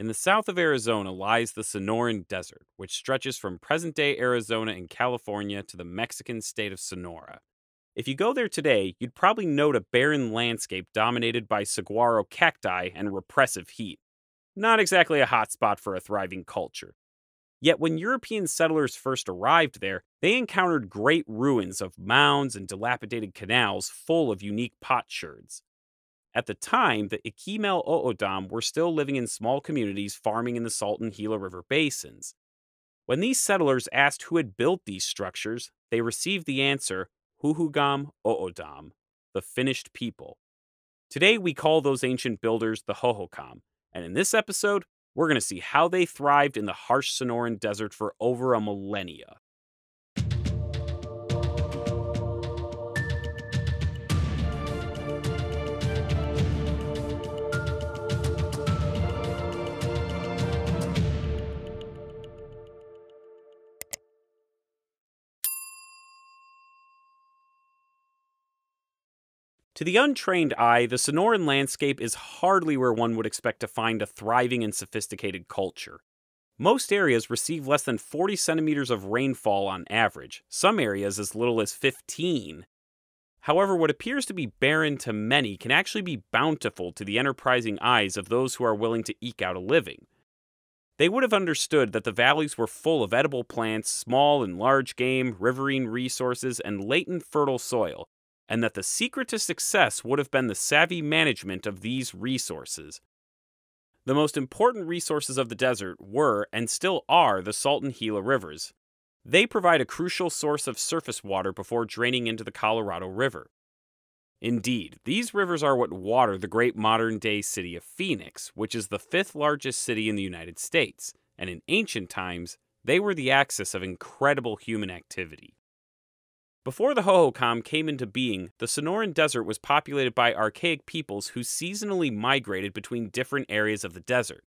In the south of Arizona lies the Sonoran Desert, which stretches from present day Arizona and California to the Mexican state of Sonora. If you go there today, you'd probably note a barren landscape dominated by saguaro cacti and repressive heat. Not exactly a hotspot for a thriving culture. Yet when European settlers first arrived there, they encountered great ruins of mounds and dilapidated canals full of unique potsherds. At the time, the Akimel O'odham were still living in small communities farming in the Salt and Gila River basins. When these settlers asked who had built these structures, they received the answer Huhugam O'odham, the finished people. Today, we call those ancient builders the Hohokam, and in this episode, we're going to see how they thrived in the harsh Sonoran Desert for over a millennia. To the untrained eye, the Sonoran landscape is hardly where one would expect to find a thriving and sophisticated culture. Most areas receive less than 40 centimeters of rainfall on average, some areas as little as 15. However, what appears to be barren to many can actually be bountiful to the enterprising eyes of those who are willing to eke out a living. They would have understood that the valleys were full of edible plants, small and large game, riverine resources, and latent fertile soil, and that the secret to success would have been the savvy management of these resources. The most important resources of the desert were, and still are, the Salt and Gila rivers. They provide a crucial source of surface water before draining into the Colorado River. Indeed, these rivers are what water the great modern day city of Phoenix, which is the fifth largest city in the United States, and in ancient times, they were the axis of incredible human activity. Before the Hohokam came into being, the Sonoran Desert was populated by archaic peoples who seasonally migrated between different areas of the desert.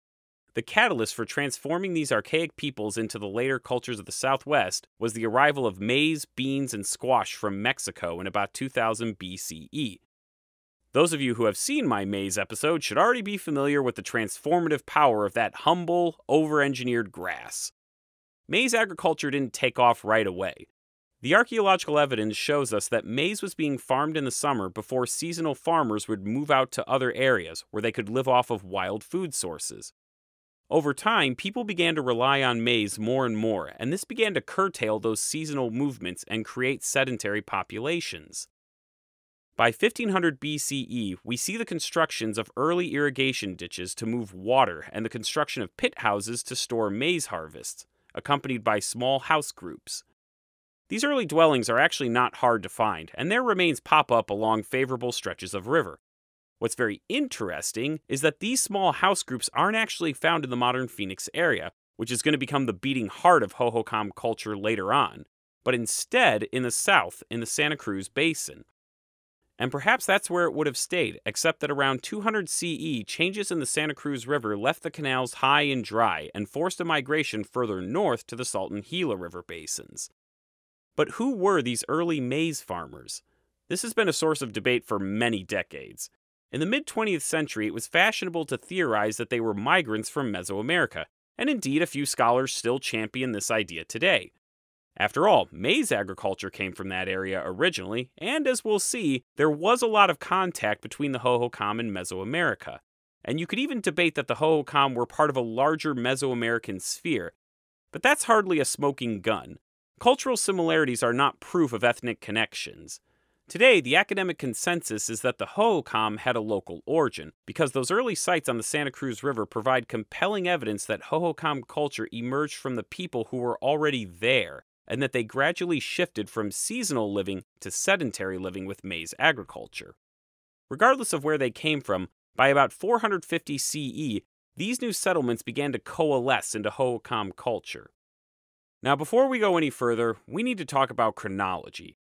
The catalyst for transforming these archaic peoples into the later cultures of the Southwest was the arrival of maize, beans, and squash from Mexico in about 2000 BCE. Those of you who have seen my maize episode should already be familiar with the transformative power of that humble, over engineered grass. Maize agriculture didn't take off right away. The archaeological evidence shows us that maize was being farmed in the summer before seasonal farmers would move out to other areas where they could live off of wild food sources. Over time, people began to rely on maize more and more, and this began to curtail those seasonal movements and create sedentary populations. By 1500 BCE, we see the constructions of early irrigation ditches to move water and the construction of pit houses to store maize harvests, accompanied by small house groups. These early dwellings are actually not hard to find, and their remains pop up along favorable stretches of river. What's very interesting is that these small house groups aren't actually found in the modern Phoenix area, which is going to become the beating heart of Hohokam culture later on, but instead in the south in the Santa Cruz Basin. And perhaps that's where it would have stayed, except that around 200 CE, changes in the Santa Cruz River left the canals high and dry and forced a migration further north to the Salt and Gila River basins. But who were these early maize farmers? This has been a source of debate for many decades. In the mid 20th century, it was fashionable to theorize that they were migrants from Mesoamerica, and indeed, a few scholars still champion this idea today. After all, maize agriculture came from that area originally, and as we'll see, there was a lot of contact between the Hohokam and Mesoamerica. And you could even debate that the Hohokam were part of a larger Mesoamerican sphere. But that's hardly a smoking gun. Cultural similarities are not proof of ethnic connections. Today, the academic consensus is that the Hohokam had a local origin, because those early sites on the Santa Cruz River provide compelling evidence that Hohokam culture emerged from the people who were already there, and that they gradually shifted from seasonal living to sedentary living with maize agriculture. Regardless of where they came from, by about 450 CE, these new settlements began to coalesce into Hohokam culture. Now, before we go any further, we need to talk about chronology.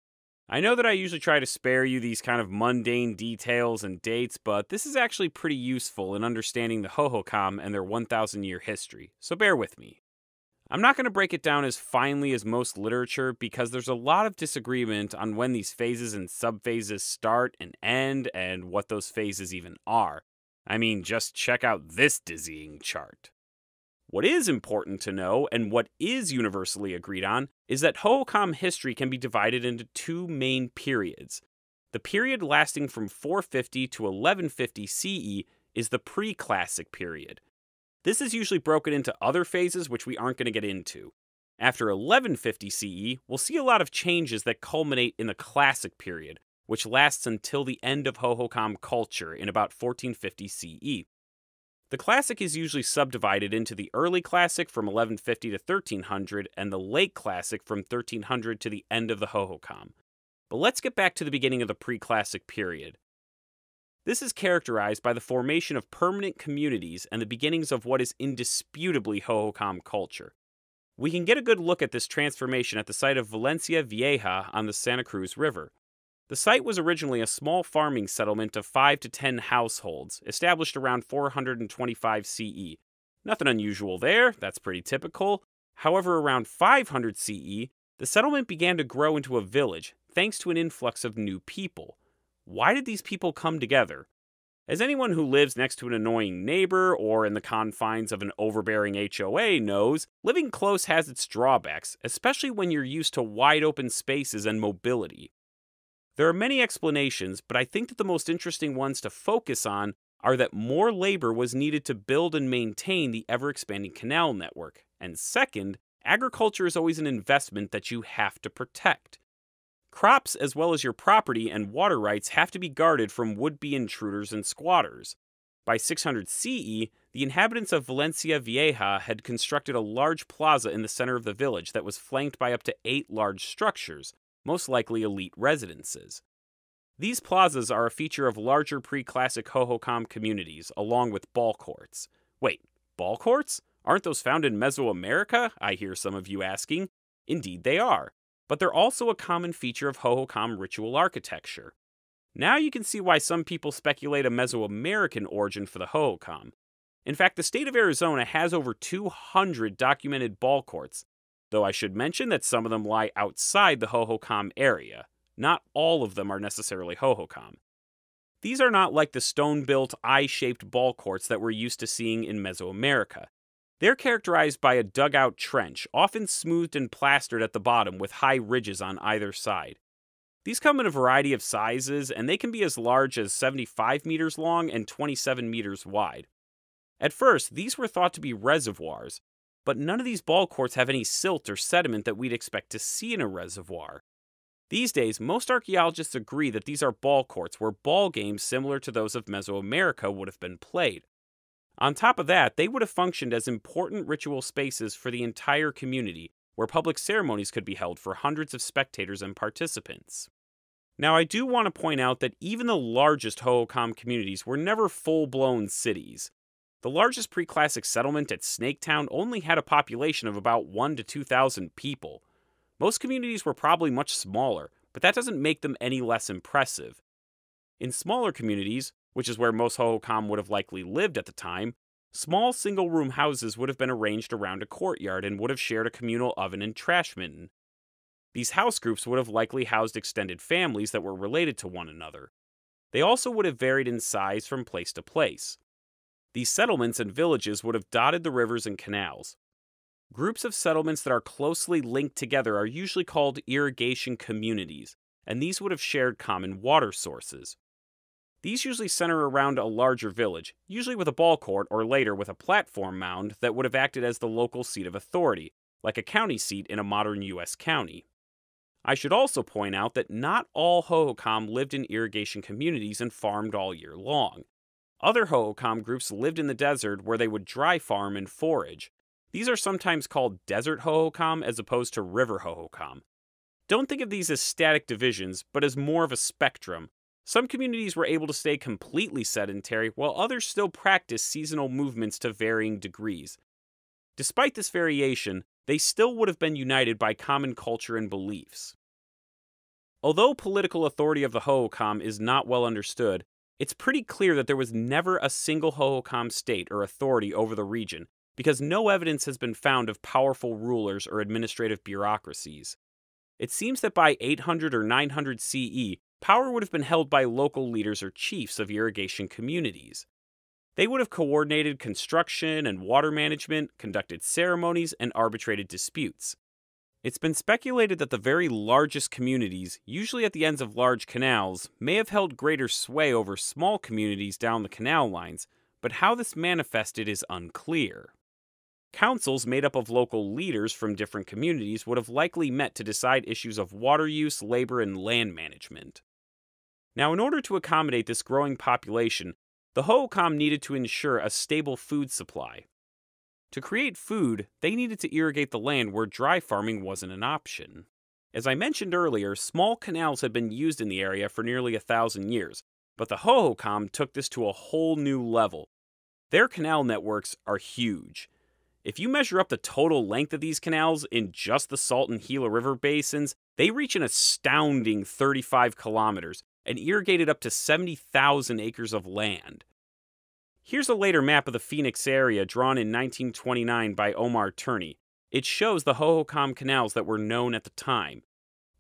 I know that I usually try to spare you these kind of mundane details and dates, but this is actually pretty useful in understanding the Hohokam and their 1,000 year history, so bear with me. I'm not going to break it down as finely as most literature because there's a lot of disagreement on when these phases and subphases start and end and what those phases even are. I mean, just check out this dizzying chart. What is important to know, and what is universally agreed on, is that Hohokam history can be divided into two main periods. The period lasting from 450 to 1150 CE is the pre classic period. This is usually broken into other phases, which we aren't going to get into. After 1150 CE, we'll see a lot of changes that culminate in the classic period, which lasts until the end of Hohokam culture in about 1450 CE. The Classic is usually subdivided into the Early Classic from 1150 to 1300 and the Late Classic from 1300 to the end of the Hohokam. But let's get back to the beginning of the pre Classic period. This is characterized by the formation of permanent communities and the beginnings of what is indisputably Hohokam culture. We can get a good look at this transformation at the site of Valencia Vieja on the Santa Cruz River. The site was originally a small farming settlement of 5 to 10 households, established around 425 CE. Nothing unusual there, that's pretty typical. However, around 500 CE, the settlement began to grow into a village thanks to an influx of new people. Why did these people come together? As anyone who lives next to an annoying neighbor or in the confines of an overbearing HOA knows, living close has its drawbacks, especially when you're used to wide open spaces and mobility. There are many explanations, but I think that the most interesting ones to focus on are that more labor was needed to build and maintain the ever expanding canal network, and second, agriculture is always an investment that you have to protect. Crops, as well as your property and water rights, have to be guarded from would be intruders and squatters. By 600 CE, the inhabitants of Valencia Vieja had constructed a large plaza in the center of the village that was flanked by up to eight large structures, most likely elite residences. These plazas are a feature of larger pre classic Hohokam communities, along with ball courts. Wait, ball courts? Aren't those found in Mesoamerica? I hear some of you asking. Indeed, they are, but they're also a common feature of Hohokam ritual architecture. Now you can see why some people speculate a Mesoamerican origin for the Hohokam. In fact, the state of Arizona has over 200 documented ball courts, though I should mention that some of them lie outside the Hohokam area. Not all of them are necessarily Hohokam. These are not like the stone built, eye shaped ball courts that we're used to seeing in Mesoamerica. They're characterized by a dugout trench, often smoothed and plastered at the bottom with high ridges on either side. These come in a variety of sizes, and they can be as large as 75 meters long and 27 meters wide. At first, these were thought to be reservoirs, but none of these ball courts have any silt or sediment that we'd expect to see in a reservoir. These days, most archaeologists agree that these are ball courts where ball games similar to those of Mesoamerica would have been played. On top of that, they would have functioned as important ritual spaces for the entire community, where public ceremonies could be held for hundreds of spectators and participants. Now, I do want to point out that even the largest Hohokam communities were never full blown cities. The largest pre classic settlement at Snaketown only had a population of about 1 to 2,000 people. Most communities were probably much smaller, but that doesn't make them any less impressive. In smaller communities, which is where most Hohokam would have likely lived at the time, small single room houses would have been arranged around a courtyard and would have shared a communal oven and trash midden. These house groups would have likely housed extended families that were related to one another. They also would have varied in size from place to place. These settlements and villages would have dotted the rivers and canals. Groups of settlements that are closely linked together are usually called irrigation communities, and these would have shared common water sources. These usually center around a larger village, usually with a ball court or later with a platform mound that would have acted as the local seat of authority, like a county seat in a modern U.S. county. I should also point out that not all Hohokam lived in irrigation communities and farmed all year long. Other Hohokam groups lived in the desert where they would dry farm and forage. These are sometimes called desert Hohokam as opposed to river Hohokam. Don't think of these as static divisions, but as more of a spectrum. Some communities were able to stay completely sedentary, while others still practiced seasonal movements to varying degrees. Despite this variation, they still would have been united by common culture and beliefs. Although political authority of the Hohokam is not well understood, it's pretty clear that there was never a single Hohokam state or authority over the region, because no evidence has been found of powerful rulers or administrative bureaucracies. It seems that by 800 or 900 CE, power would have been held by local leaders or chiefs of irrigation communities. They would have coordinated construction and water management, conducted ceremonies, and arbitrated disputes. It's been speculated that the very largest communities, usually at the ends of large canals, may have held greater sway over small communities down the canal lines, but how this manifested is unclear. Councils made up of local leaders from different communities would have likely met to decide issues of water use, labor, and land management. Now, in order to accommodate this growing population, the Hohokam needed to ensure a stable food supply. To create food, they needed to irrigate the land where dry farming wasn't an option. As I mentioned earlier, small canals had been used in the area for nearly a thousand years, but the Hohokam took this to a whole new level. Their canal networks are huge. If you measure up the total length of these canals in just the Salt and Gila River basins, they reach an astounding 35 kilometers, and irrigated up to 70,000 acres of land. Here's a later map of the Phoenix area drawn in 1929 by Omar Turney. It shows the Hohokam canals that were known at the time.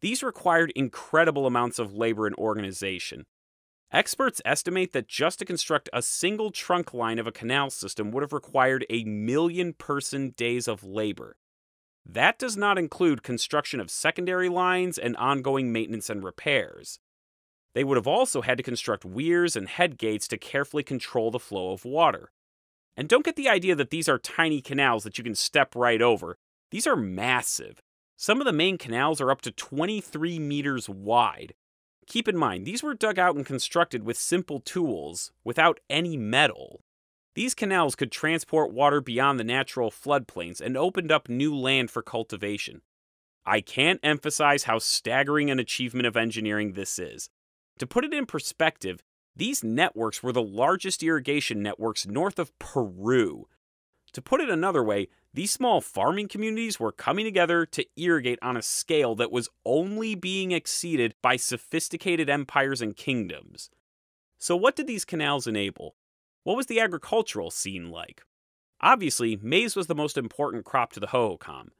These required incredible amounts of labor and organization. Experts estimate that just to construct a single trunk line of a canal system would have required a million person days of labor. That does not include construction of secondary lines and ongoing maintenance and repairs. They would have also had to construct weirs and head gates to carefully control the flow of water. And don't get the idea that these are tiny canals that you can step right over. These are massive. Some of the main canals are up to 23 meters wide. Keep in mind, these were dug out and constructed with simple tools, without any metal. These canals could transport water beyond the natural floodplains and opened up new land for cultivation. I can't emphasize how staggering an achievement of engineering this is. To put it in perspective, these networks were the largest irrigation networks north of Peru. To put it another way, these small farming communities were coming together to irrigate on a scale that was only being exceeded by sophisticated empires and kingdoms. So, what did these canals enable? What was the agricultural scene like? Obviously, maize was the most important crop to the Hohokam,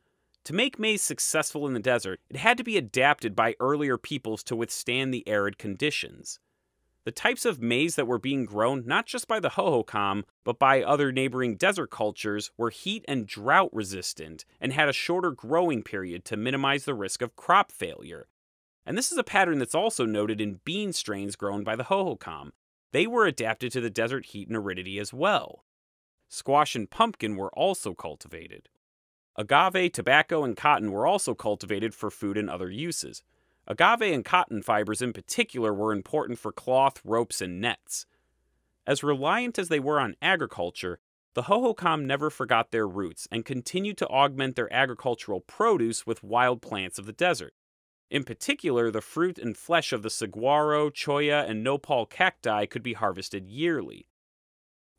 to make maize successful in the desert, it had to be adapted by earlier peoples to withstand the arid conditions. The types of maize that were being grown not just by the Hohokam, but by other neighboring desert cultures were heat and drought resistant and had a shorter growing period to minimize the risk of crop failure. And this is a pattern that's also noted in bean strains grown by the Hohokam. They were adapted to the desert heat and aridity as well. Squash and pumpkin were also cultivated. Agave, tobacco, and cotton were also cultivated for food and other uses. Agave and cotton fibers in particular were important for cloth, ropes, and nets. As reliant as they were on agriculture, the Hohokam never forgot their roots and continued to augment their agricultural produce with wild plants of the desert. In particular, the fruit and flesh of the saguaro, cholla, and nopal cacti could be harvested yearly.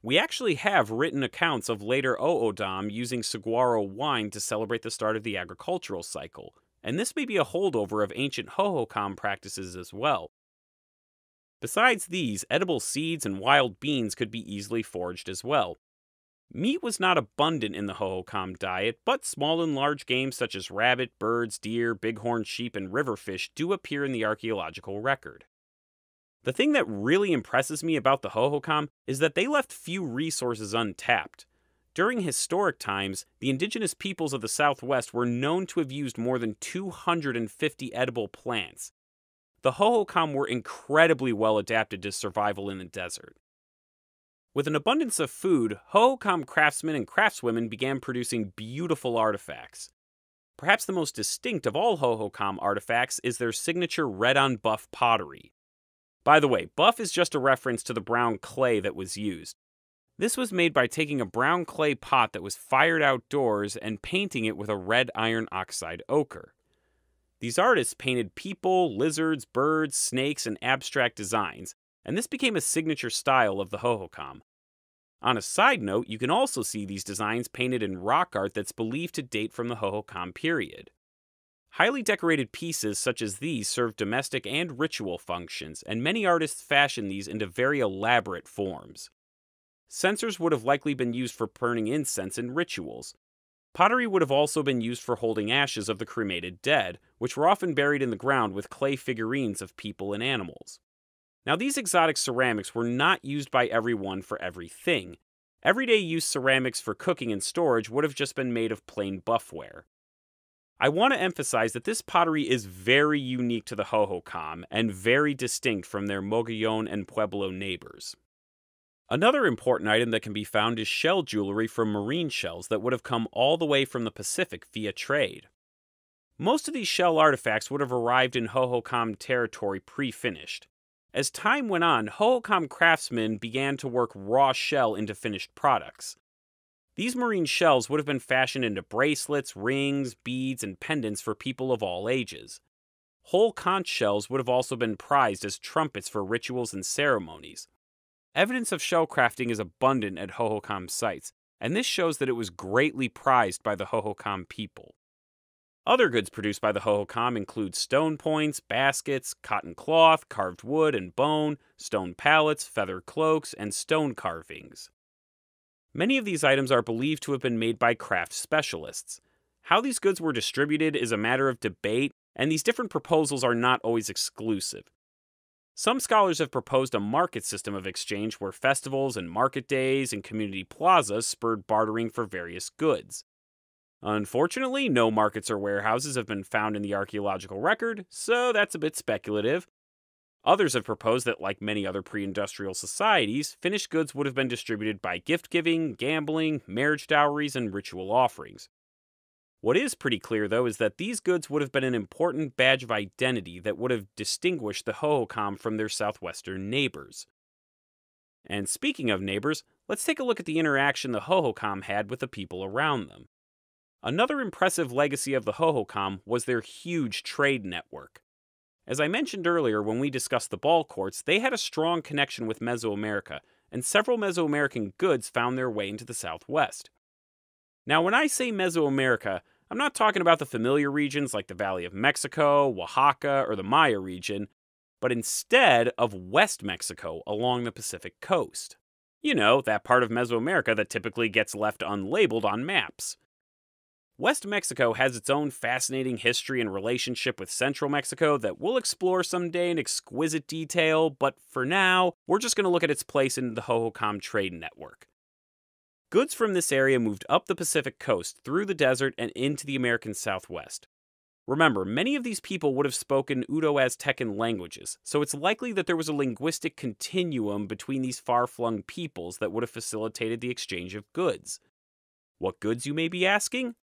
We actually have written accounts of later O'odham using saguaro wine to celebrate the start of the agricultural cycle, and this may be a holdover of ancient Hohokam practices as well. Besides these, edible seeds and wild beans could be easily foraged as well. Meat was not abundant in the Hohokam diet, but small and large game such as rabbit, birds, deer, bighorn sheep, and river fish do appear in the archaeological record. The thing that really impresses me about the Hohokam is that they left few resources untapped. During historic times, the indigenous peoples of the Southwest were known to have used more than 250 edible plants. The Hohokam were incredibly well adapted to survival in the desert. With an abundance of food, Hohokam craftsmen and craftswomen began producing beautiful artifacts. Perhaps the most distinct of all Hohokam artifacts is their signature red on buff pottery. By the way, buff is just a reference to the brown clay that was used. This was made by taking a brown clay pot that was fired outdoors and painting it with a red iron oxide ochre. These artists painted people, lizards, birds, snakes, and abstract designs, and this became a signature style of the Hohokam. On a side note, you can also see these designs painted in rock art that's believed to date from the Hohokam period. Highly decorated pieces such as these serve domestic and ritual functions, and many artists fashion these into very elaborate forms. Censers would have likely been used for burning incense in rituals. Pottery would have also been used for holding ashes of the cremated dead, which were often buried in the ground with clay figurines of people and animals. Now, these exotic ceramics were not used by everyone for everything. Everyday use ceramics for cooking and storage would have just been made of plain buffware. I want to emphasize that this pottery is very unique to the Hohokam and very distinct from their Mogollon and Pueblo neighbors. Another important item that can be found is shell jewelry from marine shells that would have come all the way from the Pacific via trade. Most of these shell artifacts would have arrived in Hohokam territory pre finished. As time went on, Hohokam craftsmen began to work raw shell into finished products. These marine shells would have been fashioned into bracelets, rings, beads, and pendants for people of all ages. Whole conch shells would have also been prized as trumpets for rituals and ceremonies. Evidence of shell crafting is abundant at Hohokam sites, and this shows that it was greatly prized by the Hohokam people. Other goods produced by the Hohokam include stone points, baskets, cotton cloth, carved wood and bone, stone palettes, feather cloaks, and stone carvings. Many of these items are believed to have been made by craft specialists. How these goods were distributed is a matter of debate, and these different proposals are not always exclusive. Some scholars have proposed a market system of exchange where festivals and market days and community plazas spurred bartering for various goods. Unfortunately, no markets or warehouses have been found in the archaeological record, so that's a bit speculative. Others have proposed that, like many other pre industrial societies, finished goods would have been distributed by gift giving, gambling, marriage dowries, and ritual offerings. What is pretty clear, though, is that these goods would have been an important badge of identity that would have distinguished the Hohokam from their southwestern neighbors. And speaking of neighbors, let's take a look at the interaction the Hohokam had with the people around them. Another impressive legacy of the Hohokam was their huge trade network. As I mentioned earlier when we discussed the ball courts, they had a strong connection with Mesoamerica, and several Mesoamerican goods found their way into the Southwest. Now, when I say Mesoamerica, I'm not talking about the familiar regions like the Valley of Mexico, Oaxaca, or the Maya region, but instead of West Mexico along the Pacific coast. You know, that part of Mesoamerica that typically gets left unlabeled on maps. West Mexico has its own fascinating history and relationship with Central Mexico that we'll explore someday in exquisite detail, but for now, we're just going to look at its place in the Hohokam trade network. Goods from this area moved up the Pacific coast, through the desert, and into the American Southwest. Remember, many of these people would have spoken Uto Aztecan languages, so it's likely that there was a linguistic continuum between these far flung peoples that would have facilitated the exchange of goods. What goods, you may be asking?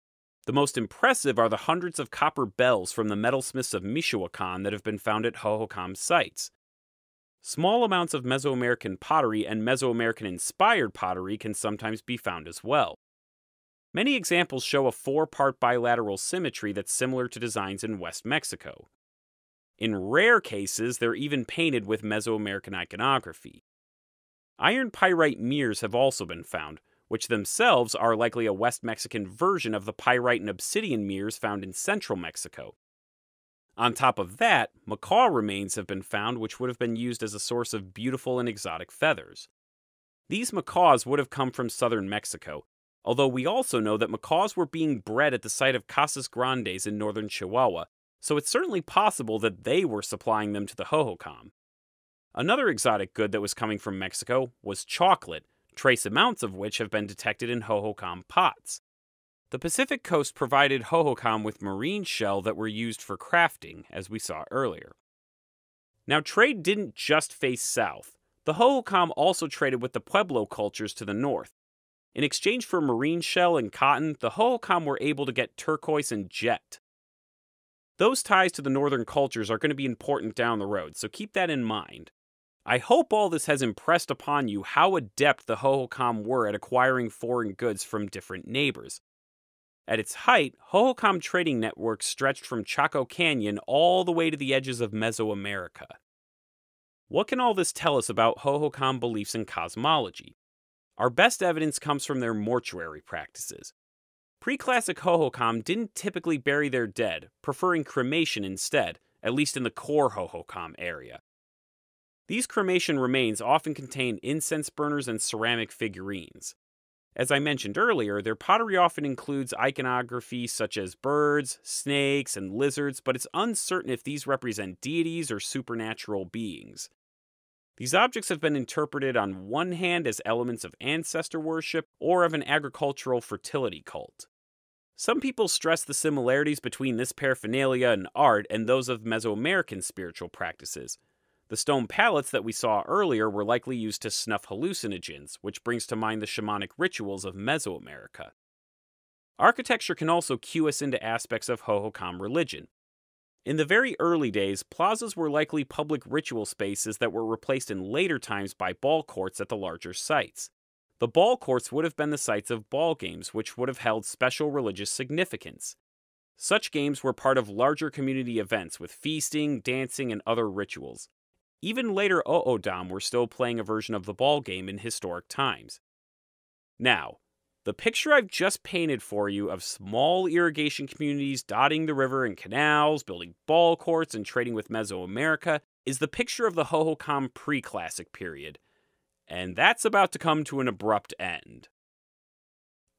The most impressive are the hundreds of copper bells from the metalsmiths of Michoacan that have been found at Hohokam sites. Small amounts of Mesoamerican pottery and Mesoamerican inspired pottery can sometimes be found as well. Many examples show a four part bilateral symmetry that's similar to designs in West Mexico. In rare cases, they're even painted with Mesoamerican iconography. Iron pyrite mirrors have also been found, which themselves are likely a West Mexican version of the pyrite and obsidian mirrors found in central Mexico. On top of that, macaw remains have been found which would have been used as a source of beautiful and exotic feathers. These macaws would have come from southern Mexico, although we also know that macaws were being bred at the site of Casas Grandes in northern Chihuahua, so it's certainly possible that they were supplying them to the Hohokam. Another exotic good that was coming from Mexico was chocolate, trace amounts of which have been detected in Hohokam pots. The Pacific coast provided Hohokam with marine shell that were used for crafting, as we saw earlier. Now, trade didn't just face south. The Hohokam also traded with the Pueblo cultures to the north. In exchange for marine shell and cotton, the Hohokam were able to get turquoise and jet. Those ties to the northern cultures are going to be important down the road, so keep that in mind. I hope all this has impressed upon you how adept the Hohokam were at acquiring foreign goods from different neighbors. At its height, Hohokam trading networks stretched from Chaco Canyon all the way to the edges of Mesoamerica. What can all this tell us about Hohokam beliefs and cosmology? Our best evidence comes from their mortuary practices. Pre-classic Hohokam didn't typically bury their dead, preferring cremation instead, at least in the core Hohokam area. These cremation remains often contain incense burners and ceramic figurines. As I mentioned earlier, their pottery often includes iconography such as birds, snakes, and lizards, but it's uncertain if these represent deities or supernatural beings. These objects have been interpreted on one hand as elements of ancestor worship or of an agricultural fertility cult. Some people stress the similarities between this paraphernalia and art and those of Mesoamerican spiritual practices. The stone palettes that we saw earlier were likely used to snuff hallucinogens, which brings to mind the shamanic rituals of Mesoamerica. Architecture can also cue us into aspects of Hohokam religion. In the very early days, plazas were likely public ritual spaces that were replaced in later times by ball courts at the larger sites. The ball courts would have been the sites of ball games, which would have held special religious significance. Such games were part of larger community events with feasting, dancing, and other rituals. Even later O'odham were still playing a version of the ball game in historic times. Now, the picture I've just painted for you of small irrigation communities dotting the river and canals, building ball courts, and trading with Mesoamerica is the picture of the Hohokam pre classic period. And that's about to come to an abrupt end.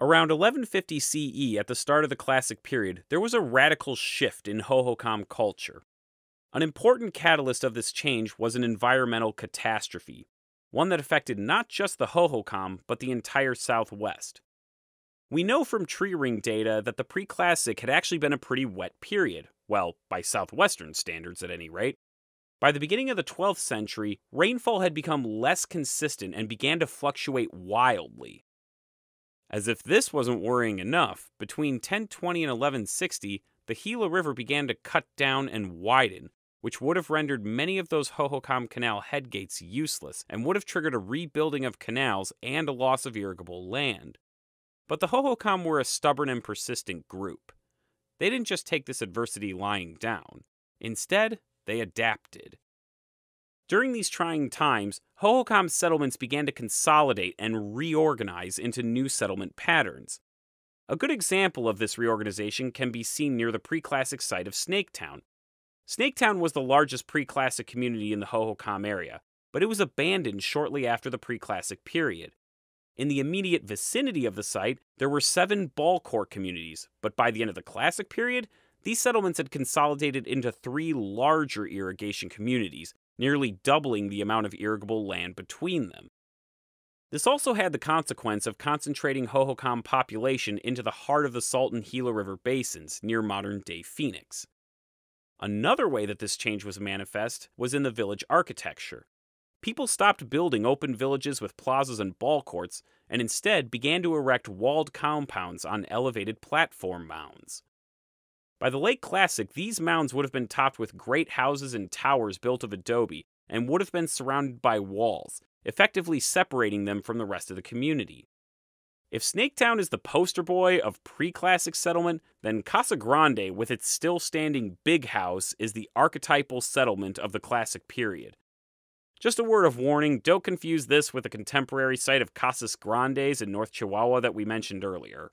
Around 1150 CE, at the start of the Classic period, there was a radical shift in Hohokam culture. An important catalyst of this change was an environmental catastrophe, one that affected not just the Hohokam, but the entire Southwest. We know from tree ring data that the pre classic had actually been a pretty wet period, well, by southwestern standards at any rate. By the beginning of the 12th century, rainfall had become less consistent and began to fluctuate wildly. As if this wasn't worrying enough, between 1020 and 1160, the Gila River began to cut down and widen, which would have rendered many of those Hohokam Canal headgates useless and would have triggered a rebuilding of canals and a loss of irrigable land. But the Hohokam were a stubborn and persistent group. They didn't just take this adversity lying down. Instead, they adapted. During these trying times, Hohokam settlements began to consolidate and reorganize into new settlement patterns. A good example of this reorganization can be seen near the pre classic site of Snaketown. Snaketown was the largest pre classic community in the Hohokam area, but it was abandoned shortly after the pre classic period. In the immediate vicinity of the site, there were seven ball court communities, but by the end of the Classic period, these settlements had consolidated into three larger irrigation communities, nearly doubling the amount of irrigable land between them. This also had the consequence of concentrating Hohokam population into the heart of the Salt and Gila River basins near modern day Phoenix. Another way that this change was manifest was in the village architecture people stopped building open villages with plazas and ball courts and instead began to erect walled compounds on elevated platform mounds. By the late Classic, these mounds would have been topped with great houses and towers built of adobe and would have been surrounded by walls, effectively separating them from the rest of the community. If Snaketown is the poster boy of pre classic settlement, then Casa Grande, with its still standing big house, is the archetypal settlement of the classic period, just a word of warning don't confuse this with the contemporary site of Casas Grandes in North Chihuahua that we mentioned earlier.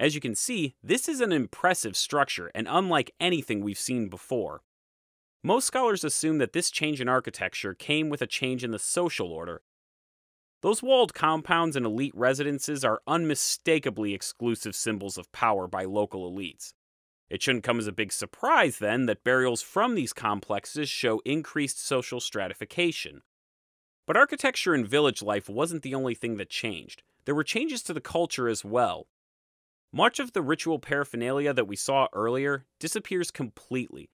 As you can see, this is an impressive structure and unlike anything we've seen before. Most scholars assume that this change in architecture came with a change in the social order. Those walled compounds and elite residences are unmistakably exclusive symbols of power by local elites. It shouldn't come as a big surprise, then, that burials from these complexes show increased social stratification. But architecture and village life wasn't the only thing that changed. There were changes to the culture as well. Much of the ritual paraphernalia that we saw earlier disappears completely.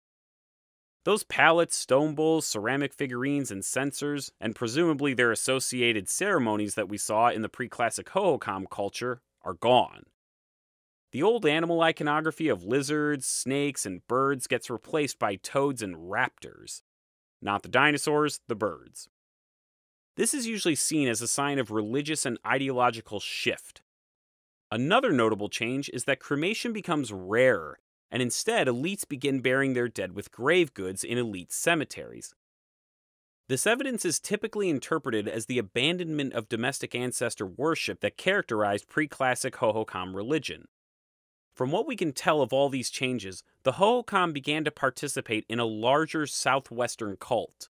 Those palettes, stone bowls, ceramic figurines, and censers, and presumably their associated ceremonies that we saw in the pre classic Hohokam culture, are gone. The old animal iconography of lizards, snakes, and birds gets replaced by toads and raptors. Not the dinosaurs, the birds. This is usually seen as a sign of religious and ideological shift. Another notable change is that cremation becomes rarer, and instead, elites begin burying their dead with grave goods in elite cemeteries. This evidence is typically interpreted as the abandonment of domestic ancestor worship that characterized pre classic Hohokam religion. From what we can tell of all these changes, the Hohokam began to participate in a larger southwestern cult.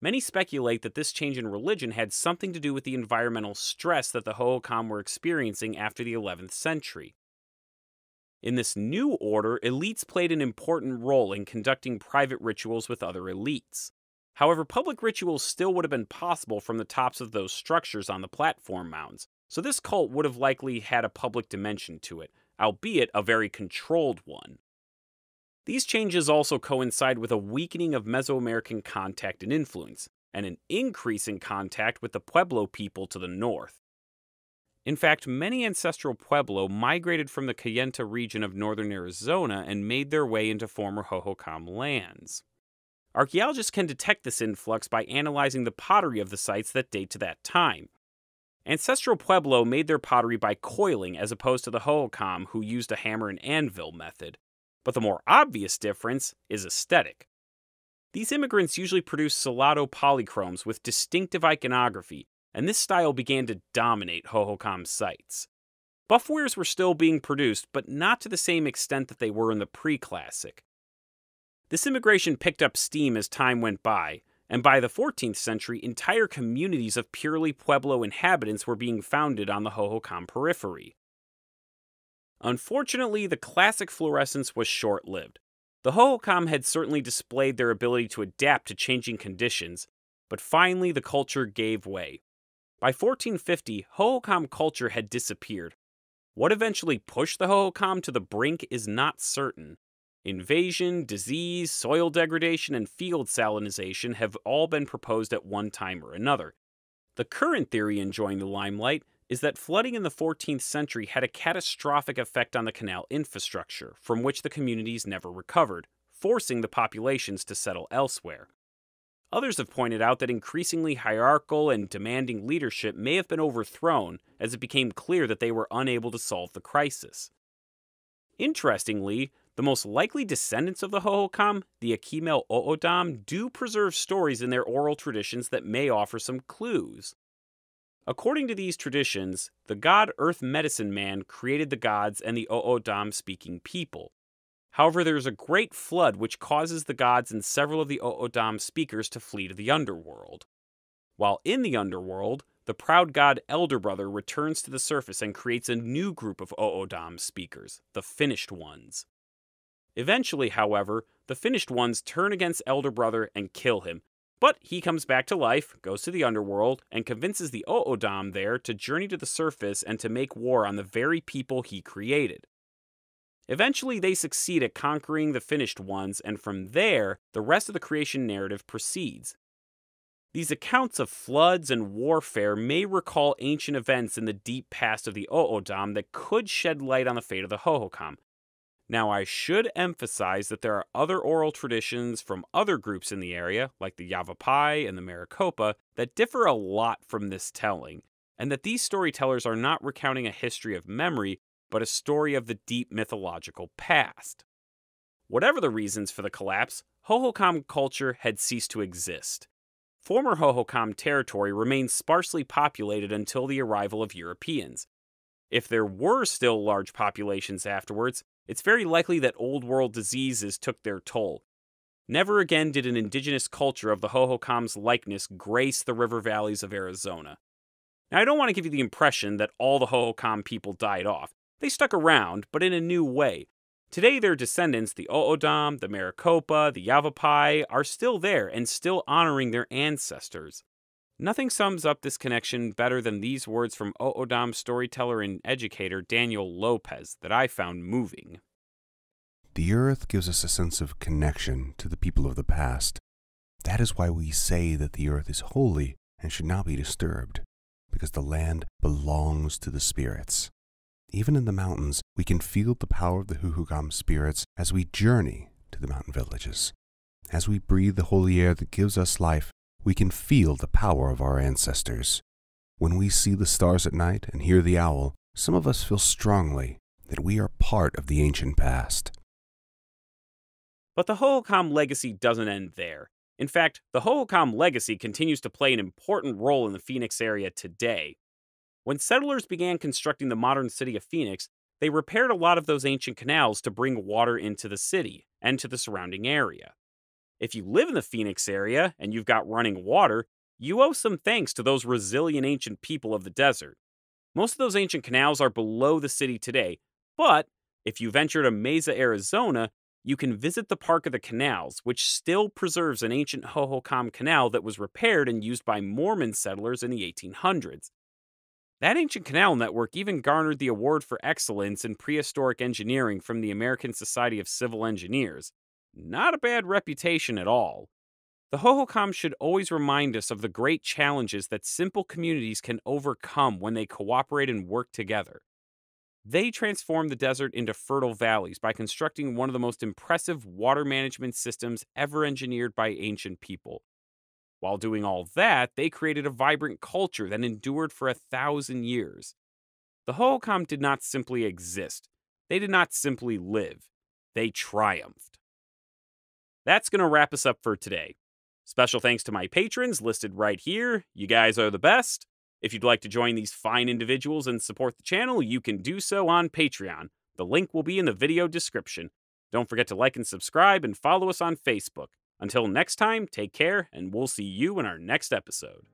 Many speculate that this change in religion had something to do with the environmental stress that the Hohokam were experiencing after the 11th century. In this new order, elites played an important role in conducting private rituals with other elites. However, public rituals still would have been possible from the tops of those structures on the platform mounds, so this cult would have likely had a public dimension to it, albeit a very controlled one. These changes also coincide with a weakening of Mesoamerican contact and influence, and an increase in contact with the Pueblo people to the north. In fact, many ancestral Pueblo migrated from the Kayenta region of northern Arizona and made their way into former Hohokam lands. Archaeologists can detect this influx by analyzing the pottery of the sites that date to that time. Ancestral Pueblo made their pottery by coiling as opposed to the Hohokam, who used a hammer and anvil method. But the more obvious difference is aesthetic. These immigrants usually produced Salado polychromes with distinctive iconography, and this style began to dominate Hohokam sites. Buffwares were still being produced, but not to the same extent that they were in the pre classic. This immigration picked up steam as time went by, and by the 14th century, entire communities of purely Pueblo inhabitants were being founded on the Hohokam periphery. Unfortunately, the classic fluorescence was short lived. The Hohokam had certainly displayed their ability to adapt to changing conditions, but finally the culture gave way. By 1450, Hohokam culture had disappeared. What eventually pushed the Hohokam to the brink is not certain. Invasion, disease, soil degradation, and field salinization have all been proposed at one time or another. The current theory enjoying the limelight is that flooding in the 14th century had a catastrophic effect on the canal infrastructure, from which the communities never recovered, forcing the populations to settle elsewhere. Others have pointed out that increasingly hierarchical and demanding leadership may have been overthrown as it became clear that they were unable to solve the crisis. Interestingly, the most likely descendants of the Hohokam, the Akimel O'odham, do preserve stories in their oral traditions that may offer some clues. According to these traditions, the god Earth Medicine Man created the gods and the O'odham speaking people. However, there is a great flood which causes the gods and several of the O'odham speakers to flee to the underworld. While in the underworld, the proud god Elder Brother returns to the surface and creates a new group of O'odham speakers, the Finished Ones. Eventually, however, the Finished Ones turn against Elder Brother and kill him, but he comes back to life, goes to the underworld, and convinces the O'odham there to journey to the surface and to make war on the very people he created. Eventually, they succeed at conquering the finished ones, and from there, the rest of the creation narrative proceeds. These accounts of floods and warfare may recall ancient events in the deep past of the O'odham that could shed light on the fate of the Hohokam, now, I should emphasize that there are other oral traditions from other groups in the area, like the Yavapai and the Maricopa, that differ a lot from this telling, and that these storytellers are not recounting a history of memory, but a story of the deep mythological past. Whatever the reasons for the collapse, Hohokam culture had ceased to exist. Former Hohokam territory remained sparsely populated until the arrival of Europeans. If there were still large populations afterwards, it's very likely that Old World diseases took their toll. Never again did an indigenous culture of the Hohokam's likeness grace the river valleys of Arizona. Now, I don't want to give you the impression that all the Hohokam people died off. They stuck around, but in a new way. Today, their descendants, the O'odham, the Maricopa, the Yavapai, are still there and still honoring their ancestors. Nothing sums up this connection better than these words from O'odham storyteller and educator Daniel Lopez that I found moving. The earth gives us a sense of connection to the people of the past. That is why we say that the earth is holy and should not be disturbed, because the land belongs to the spirits. Even in the mountains, we can feel the power of the Hohokam spirits as we journey to the mountain villages. As we breathe the holy air that gives us life, we can feel the power of our ancestors. When we see the stars at night and hear the owl, some of us feel strongly that we are part of the ancient past. But the Hohokam legacy doesn't end there. In fact, the Hohokam legacy continues to play an important role in the Phoenix area today. When settlers began constructing the modern city of Phoenix, they repaired a lot of those ancient canals to bring water into the city and to the surrounding area. If you live in the Phoenix area and you've got running water, you owe some thanks to those resilient ancient people of the desert. Most of those ancient canals are below the city today, but if you venture to Mesa, Arizona, you can visit the Park of the Canals, which still preserves an ancient Hohokam canal that was repaired and used by Mormon settlers in the 1800s. That ancient canal network even garnered the Award for Excellence in Prehistoric Engineering from the American Society of Civil Engineers. Not a bad reputation at all. The Hohokam should always remind us of the great challenges that simple communities can overcome when they cooperate and work together. They transformed the desert into fertile valleys by constructing one of the most impressive water management systems ever engineered by ancient people. While doing all that, they created a vibrant culture that endured for a thousand years. The Hohokam did not simply exist, they did not simply live, they triumphed. That's going to wrap us up for today. Special thanks to my patrons listed right here. You guys are the best. If you'd like to join these fine individuals and support the channel, you can do so on Patreon. The link will be in the video description. Don't forget to like and subscribe and follow us on Facebook. Until next time, take care, and we'll see you in our next episode.